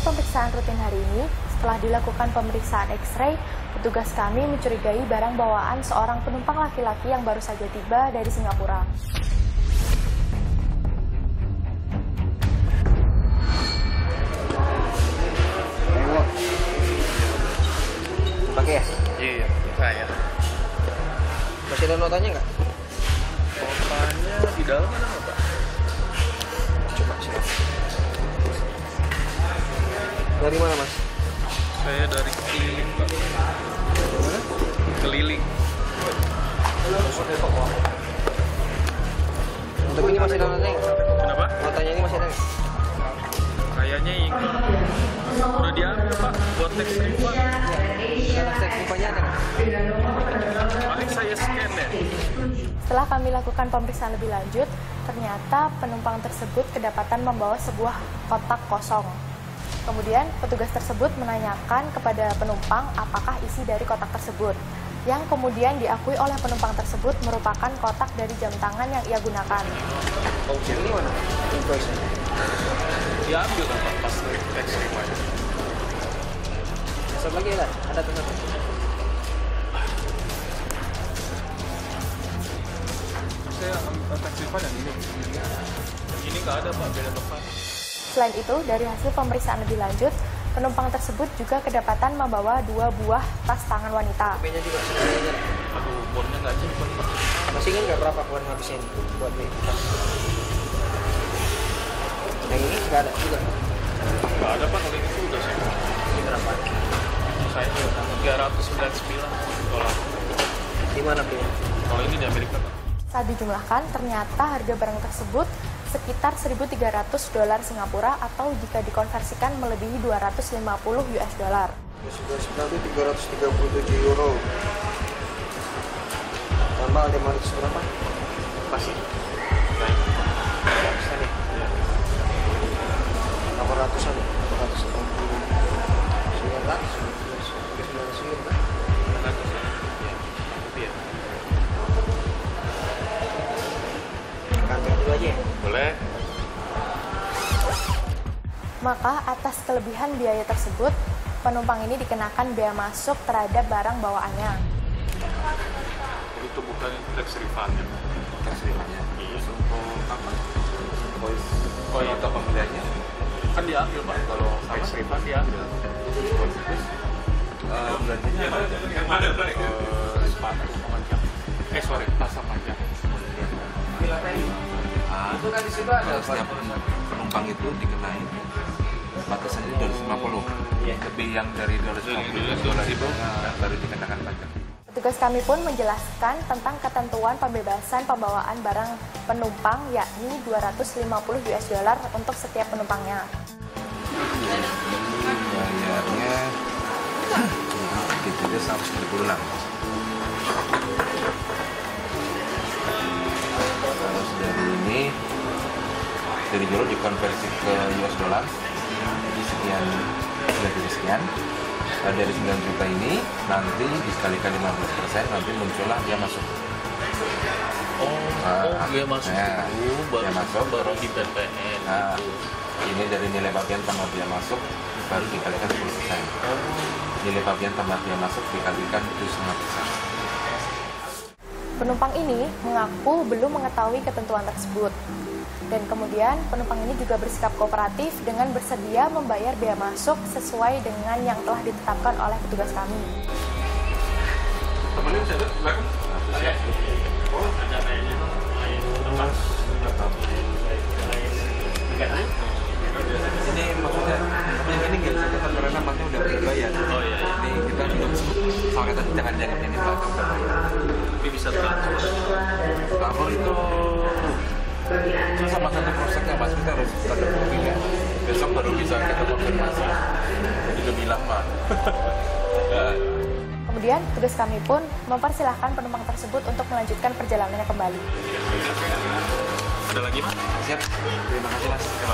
pemeriksaan rutin hari ini, setelah dilakukan pemeriksaan X-ray, petugas kami mencurigai barang bawaan seorang penumpang laki-laki yang baru saja tiba dari Singapura. Pakai ya? Iya, saya. Masih ada notanya nggak? Notanya di dalam ada nggak, Dari mana mas? Saya dari keliling, Pak. Keliling. Untuk ini masih ada nggak? Kenapa? Notanya ini masih ada nggak? Kayaknya ini udah diambil, Pak. Buat teks refund. Ada tes rupanya ada nggak? Paling saya scan ya. Setelah kami lakukan pemeriksaan lebih lanjut, ternyata penumpang tersebut kedapatan membawa sebuah kotak kosong. Kemudian petugas tersebut menanyakan kepada penumpang apakah isi dari kotak tersebut, yang kemudian diakui oleh penumpang tersebut merupakan kotak dari jam tangan yang ia gunakan. Yang ini mana? Invoice. Diambil kan, Pak, pas teks refund. Satu lagi ada? Ada tuh satu. Saya ambil yang ini. Yang ini nggak ada, Pak. Beda tempat. Selain itu, dari hasil pemeriksaan lebih lanjut, penumpang tersebut juga kedapatan membawa dua buah tas tangan wanita. HP-nya juga. Aduh, bornya nggak cepet, Pak. Masih ingat nggak berapa keluar ngabisin buat nih? Yang ini nggak ada juga. Nggak ada, Pak. Kalau ini tuh udah sih. Ini berapa? Saya 399 dolar. Di mana punya? Kalau ini di Amerika, Pak. Saat dijumlahkan, ternyata harga barang tersebut sekitar 1.300 dolar Singapura atau jika dikonversikan melebihi 250 US dollar. Sebenarnya 337 euro. Tambah 500 berapa? Masih. Boleh. Maka atas kelebihan biaya tersebut, penumpang ini dikenakan biaya masuk terhadap barang bawaannya. Itu bukan tax refund ya? Tax refund ya? Iya. Untuk apa? Voice. Oh iya, untuk pembeliannya. Kan diambil Pak, kalau tax refund diambil. Terus uh, belanjanya ada. Yang mana? Uh, sepatu sama jam. Eh sorry, tas sama jam. Itu kan di situ ada setiap penumpang itu dikenai batasannya 250 lebih yang dari 250 dolar itu baru dikenakan pajak. Petugas kami pun menjelaskan tentang ketentuan pembebasan pembawaan barang penumpang yakni 250 US dollar untuk setiap penumpangnya. bayarnya gitu dia 136 terus dari ini dari euro dikonversi ke US dollar jadi sekian sudah jadi sekian Nah, dari 9 juta ini nanti dikalikan 15% nanti muncullah dia masuk Oh, Ah, oh dia masuk ya. dulu, baru Dia masuk. baru di PPN. Nah, gitu. ini dari nilai bagian tambah biaya masuk baru dikalikan 10%. Oh, Nilai bagian tambah biaya masuk dikalikan 7,5%. Penumpang ini mengaku belum mengetahui ketentuan tersebut. Dan kemudian penumpang ini juga bersikap kooperatif dengan bersedia membayar biaya masuk sesuai dengan yang telah ditetapkan oleh petugas kami. temenin saya. Ada. Oh, ada kayaknya. Lepas. Ini maksudnya yang ini nggak bisa kita karena masnya udah berbayar. Oh iya, iya. Ini kita belum soalnya tadi jangan jangan ini belakang bisa transfer. Lapor itu itu sama satu prosesnya mas kita harus tanda bukti ya. Besok baru bisa kita konfirmasi. Jadi lebih lama. Kemudian petugas kami pun mempersilahkan penumpang tersebut untuk melanjutkan perjalanannya kembali. Ada lagi, Mas? Siap. Terima kasih mas. Terima kasih.